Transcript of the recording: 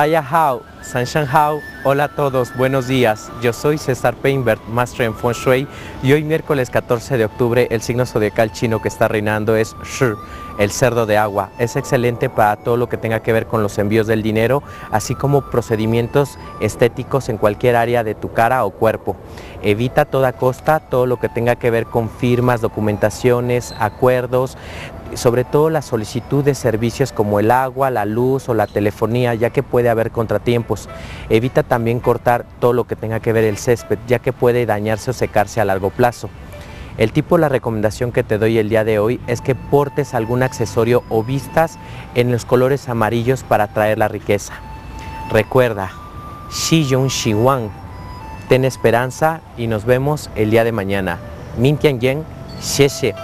大家好。Hao, hola a todos, buenos días. Yo soy César Peinbert, Master en Feng Shui, y hoy miércoles 14 de octubre el signo zodiacal chino que está reinando es Shi, el cerdo de agua. Es excelente para todo lo que tenga que ver con los envíos del dinero, así como procedimientos estéticos en cualquier área de tu cara o cuerpo. Evita a toda costa todo lo que tenga que ver con firmas, documentaciones, acuerdos, sobre todo la solicitud de servicios como el agua, la luz o la telefonía, ya que puede haber contratiempos. Evita también cortar todo lo que tenga que ver el césped, ya que puede dañarse o secarse a largo plazo. El tipo la recomendación que te doy el día de hoy es que portes algún accesorio o vistas en los colores amarillos para atraer la riqueza. Recuerda, Shi Yong Shi Wang, ten esperanza y nos vemos el día de mañana. Min Tian Yen, xie.